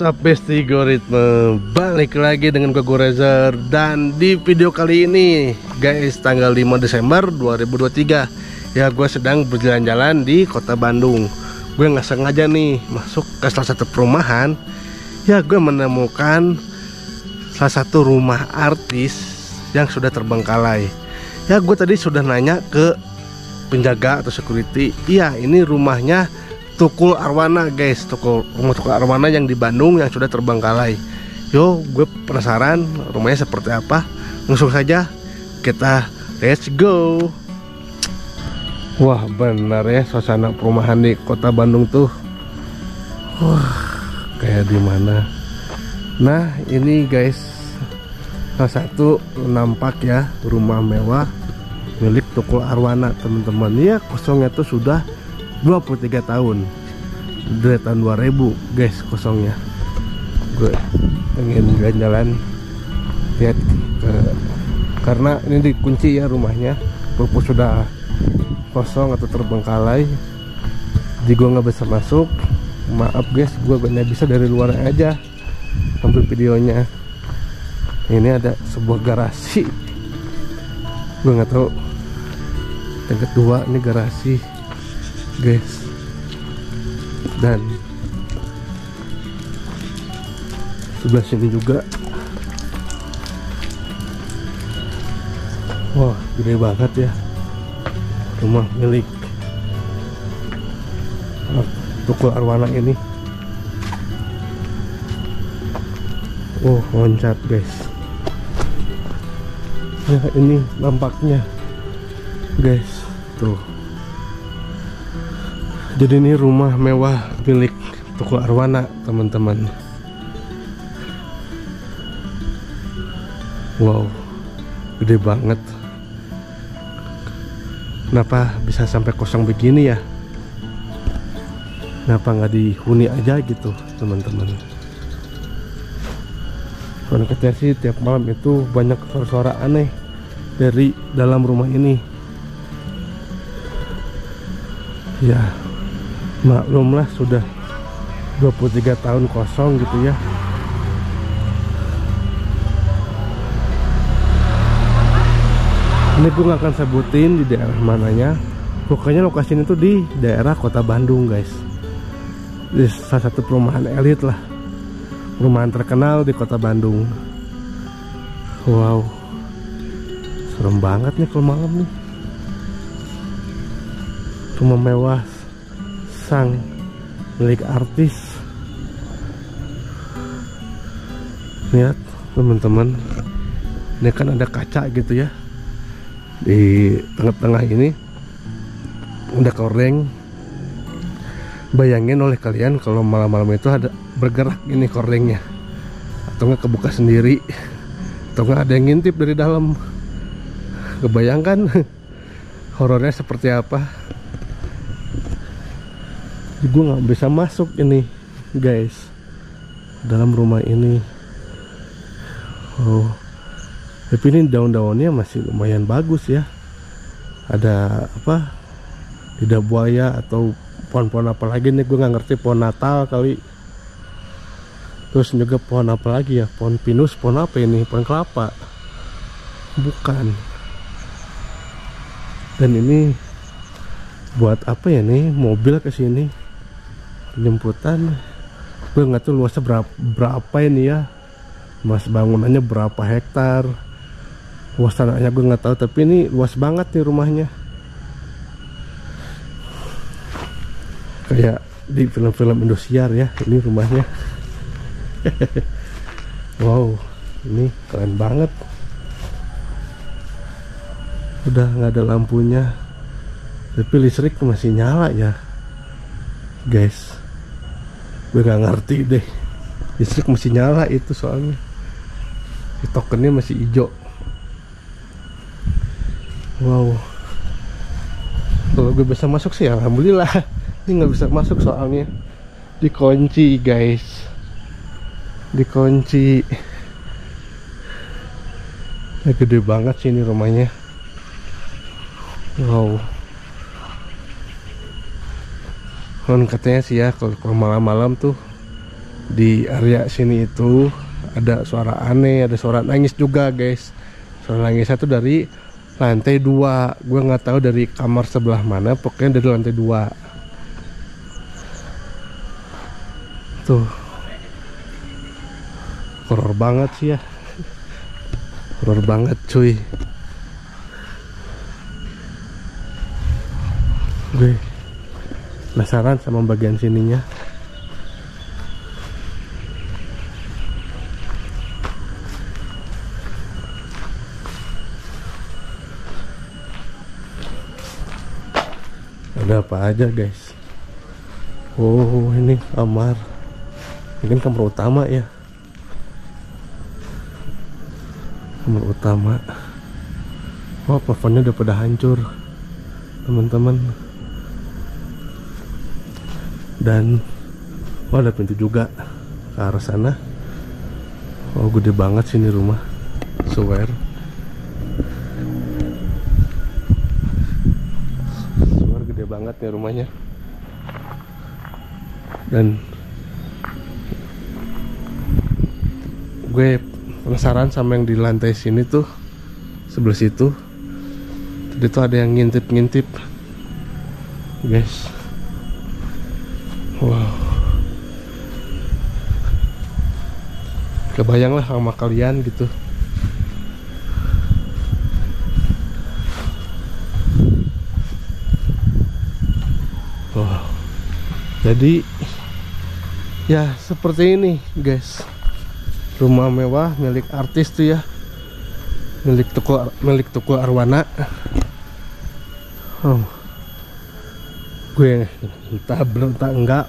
What's up besti Goritme? Balik lagi dengan gue Gorezer Dan di video kali ini Guys, tanggal 5 Desember 2023 Ya, gue sedang berjalan-jalan di kota Bandung. Gue nggak sengaja nih masuk ke salah satu perumahan. Ya, gue menemukan salah satu rumah artis yang sudah terbengkalai. Ya, gue tadi sudah nanya ke penjaga atau security. Iya, ini rumahnya Tukul Arwana guys. Tukul rumah Tukul Arwana yang di Bandung yang sudah terbengkalai yo gue penasaran rumahnya seperti apa? Langsung saja kita let's go. Wah benar ya suasana perumahan di kota Bandung tuh. Wah kayak di mana? Nah ini guys salah satu nampak ya rumah mewah milik Tukul Arwana teman-teman. Ya kosongnya tuh sudah 23 tahun. Dari tahun 2000 guys kosongnya. Gue pengen jalan-jalan lihat ke karena ini dikunci ya rumahnya. Purpose sudah kosong atau terbengkalai. Jadi gue nggak bisa masuk. Maaf guys gue hanya bisa dari luar aja ambil videonya. Ini ada sebuah garasi. Gue nggak tahu. Yang kedua ini garasi guys dan sebelah sini juga. Wah gede banget ya. Rumah milik tukul arwana ini. Oh loncat guys. Ya ini nampaknya guys. Tuh jadi ini rumah mewah milik Tukul Arwana teman-teman. Wow gede banget. Kenapa bisa sampai kosong begini ya? Kenapa nggak dihuni aja gitu teman-teman? Soalnya katanya sih tiap malam itu banyak suara-suara aneh dari dalam rumah ini. Ya maklumlah sudah 23 tahun kosong gitu ya. Ini gak akan sebutin di daerah mananya. Pokoknya lokasi ini tuh di daerah kota Bandung guys. Di salah satu perumahan elit lah. Perumahan terkenal di kota Bandung. Wow. Serem banget nih kalau malam nih. Rumah mewah sang milik artis. Lihat teman-teman. Ini kan ada kaca gitu ya. Di tengah-tengah ini ada koreng. Bayangin oleh kalian kalau malam-malam itu ada bergerak ini korengnya. Atau nggak kebuka sendiri. Atau nggak ada yang ngintip dari dalam. Kebayangkan horornya seperti apa gue nggak bisa masuk ini guys. Dalam rumah ini. Oh. Tapi ini daun-daunnya masih lumayan bagus ya. Ada apa? Tidak buaya atau pohon-pohon apa lagi nih? Gue nggak ngerti pohon natal kali. Terus juga pohon apa lagi ya? Pohon pinus pohon apa ini? Pohon kelapa. Bukan. Dan ini buat apa ya nih? Mobil ke sini penjemputan. Gue nggak tahu luasnya berapa berapa ini ya. Mas bangunannya berapa hektar. Luas tanahnya gue nggak tahu tapi ini luas banget nih rumahnya. Kayak di film-film Indosiar ya ini rumahnya. Wow ini keren banget. Udah nggak ada lampunya. Tapi listrik masih nyala ya guys gue nggak ngerti deh. Listrik masih nyala itu soalnya. Di tokennya masih hijau. Wow. Kalau gue bisa masuk sih alhamdulillah. Ini nggak bisa masuk soalnya. Dikunci guys. Dikunci. Ya gede banget sih ini rumahnya. Wow kan katanya sih ya kalau malam-malam tuh di area sini itu ada suara aneh ada suara nangis juga guys. Suara nangisnya tuh dari lantai dua. Gue nggak tahu dari kamar sebelah mana pokoknya dari lantai dua. Tuh. Horor banget sih ya. Horor banget cuy. Gue penasaran sama bagian sininya? Ada apa aja guys? Oh ini kamar mungkin kamar utama ya? Kamar utama. Oh plafonnya udah pada hancur teman-teman dan oh ada pintu juga ke arah sana. Oh gede banget sini rumah. Swear. Banget nih rumahnya. Dan gue penasaran sama yang di lantai sini tuh sebelah situ. Tadi tuh ada yang ngintip-ngintip. Guys wow. Kebayang lah sama kalian gitu. Jadi ya seperti ini guys. Rumah mewah milik artis tuh ya. Milik toko milik toko Arwana. Oh. Gue entah belum tak enggak.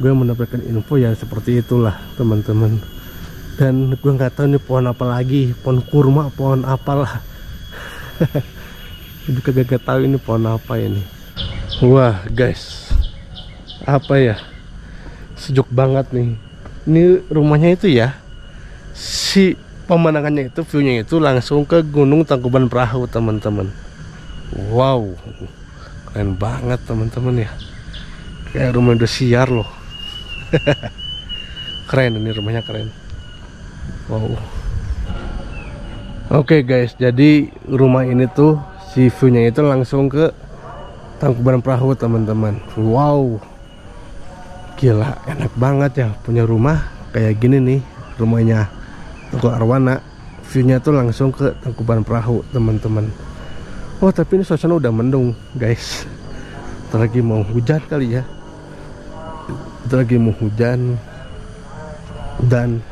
Gue mendapatkan info ya seperti itulah teman-teman. Dan gue nggak tahu nih pohon apa lagi. Pohon kurma pohon apalah. Juga gak tahu ini pohon apa ini. Wah guys. Apa ya? Sejuk banget nih. Ini rumahnya itu ya. Si pemandangannya itu viewnya itu langsung ke Gunung Tangkuban Perahu teman-teman. Wow keren banget teman-teman ya. Kayak rumah udah siar loh. Keren ini rumahnya keren. Wow. Oke okay guys jadi rumah ini tuh si viewnya itu langsung ke Tangkuban Perahu teman-teman. Wow. Gila enak banget ya punya rumah kayak gini nih rumahnya Tengku Arwana. Viewnya tuh langsung ke Tangkuban Perahu teman-teman Oh tapi ini suasana udah mendung guys. Kita lagi mau hujan kali ya. Kita lagi mau hujan. Dan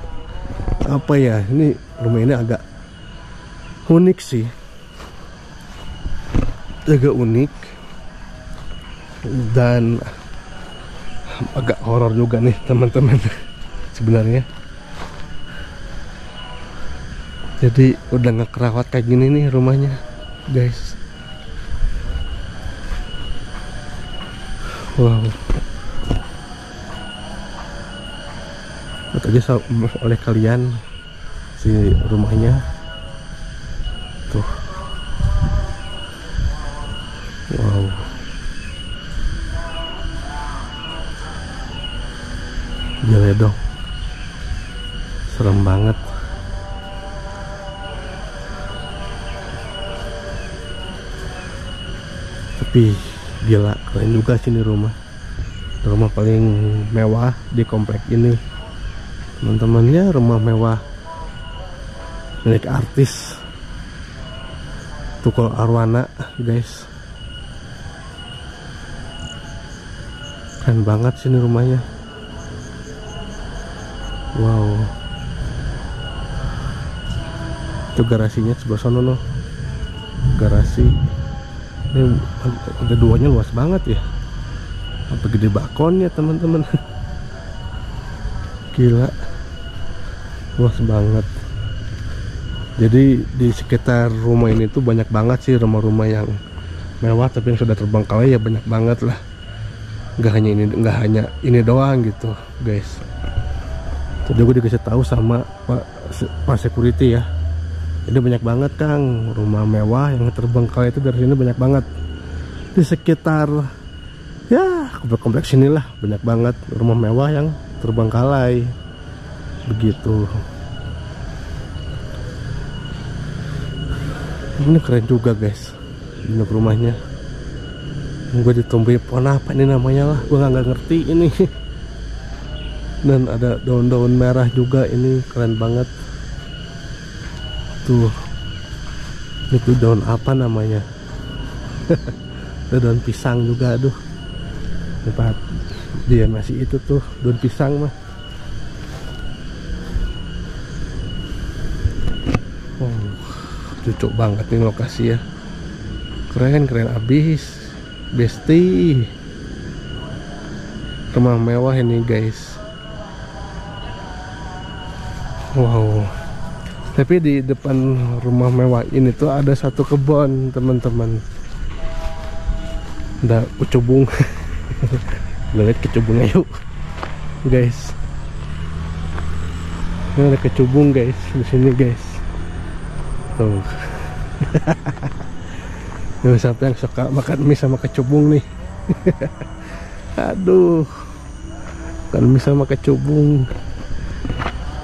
apa ya ini rumah ini agak unik sih. Agak unik. Dan agak horor juga nih teman-teman sebenarnya. Jadi udah nggak kerawat kayak gini nih rumahnya guys. Wow. Tadi oleh kalian si rumahnya. Tuh. Wow. Gila dong. Serem banget tapi gila keren juga sini rumah. Rumah paling mewah di komplek ini. Teman-teman ya rumah mewah. Milik artis. Tukul Arwana guys. Keren banget sini rumahnya. Wow. Itu garasinya sebelah sana loh garasi ini ada duanya luas banget ya. Apa gede bakonnya teman-teman? Gila. Luas banget. Jadi di sekitar rumah ini tuh banyak banget sih rumah-rumah yang mewah tapi yang sudah terbengkalai ya banyak banget lah. Nggak hanya ini nggak hanya ini doang gitu guys. Tadi gue dikasih tahu sama pak pak security ya ini banyak banget kang. Rumah mewah yang terbengkalai itu dari sini banyak banget. Di sekitar ya kompleks kompleks inilah. Banyak banget rumah mewah yang terbengkalai. Begitu. Ini keren juga guys. Ini rumahnya. Gue ditumbuhin pohon apa ini namanya lah? Gue nggak ngerti ini. Dan ada daun-daun merah juga. Ini keren banget tuh itu daun apa namanya? Daun pisang juga aduh. Tempat dia masih itu tuh daun pisang mah. Oh cocok banget nih lokasi ya. Keren keren abis. Besti. Rumah mewah ini guys. Wow tapi di depan rumah mewah ini tuh ada satu kebun teman-teman. Ada kecubung. Lihat kecubungnya yuk guys. Ini ada kecubung guys di sini guys. Tuh. Tuh, siapa yang suka makan mie sama kecubung nih? Aduh. Makan mie sama kecubung.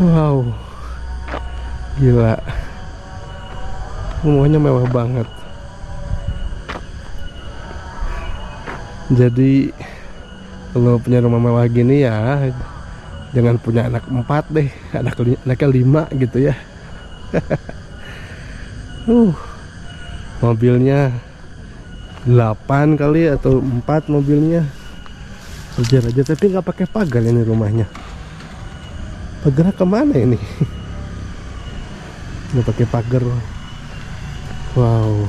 Wow gila. Semuanya mewah banget. Jadi kalau punya rumah mewah gini ya jangan punya anak empat deh anak anaknya lima gitu ya. Uh mobilnya 8 kali atau 4 mobilnya. Sejar aja tapi nggak pakai pagar ini rumahnya. Pagar ke mana ini nggak pakai pagar. Wow.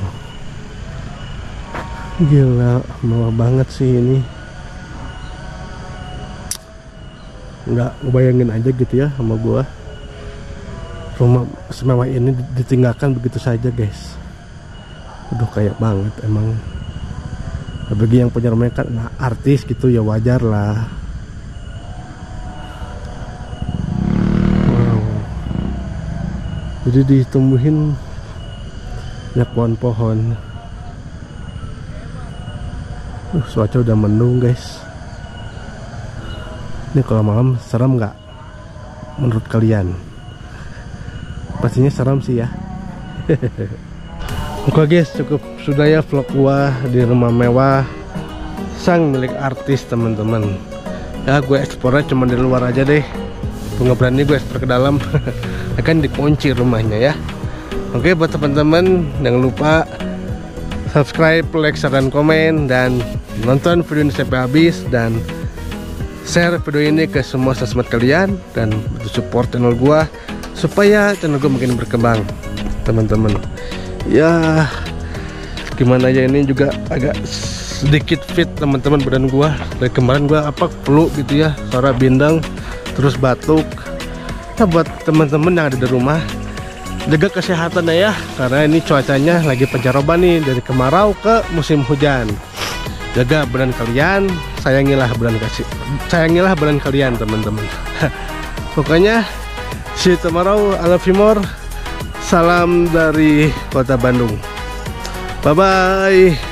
Gila mewah banget sih ini. Nggak ngebayangin aja gitu ya sama gua. Rumah semewah ini ditinggalkan begitu saja guys. Udah kayak banget emang. Bagi yang punya rumah kan nah, artis gitu ya wajar lah jadi ditumbuhin banyak pohon-pohon. Uh, cuaca udah mendung guys. Ini kalau malam serem nggak? Menurut kalian? Pastinya serem sih ya. Oke guys cukup sudah ya vlog gua di rumah mewah. Sang milik artis teman-teman. Ya gue eksplornya cuma di luar aja deh. Nggak berani gue eksplor ke dalam Akan dikunci rumahnya ya. Oke buat teman-teman jangan lupa subscribe, like, share, dan komen dan nonton video ini sampai habis dan share video ini ke semua sosmed kalian dan support channel gua supaya channel gua makin berkembang teman-teman. Ya gimana ya ini juga agak sedikit fit teman-teman badan gua. Dari kemarin gua apa flu gitu ya suara bindang terus batuk nah buat teman-teman yang ada di rumah jaga kesehatan ya karena ini cuacanya lagi pencaroban nih dari kemarau ke musim hujan. Jaga badan kalian sayangilah badan kasih sayangilah badan kalian teman-teman. Pokoknya see you tomorrow I love you more. Salam dari kota Bandung. Bye bye